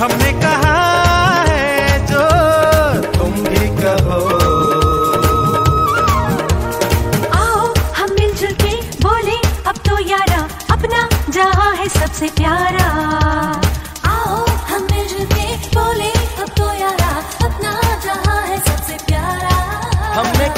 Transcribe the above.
हमने कहा है जो तुम भी कहो। आओ हम मिलजुल के बोले अब तो यारा अपना जहाँ है सबसे प्यारा। आओ हम मिलजुल के बोले अब तो यारा अपना जहाँ है सबसे प्यारा। हमने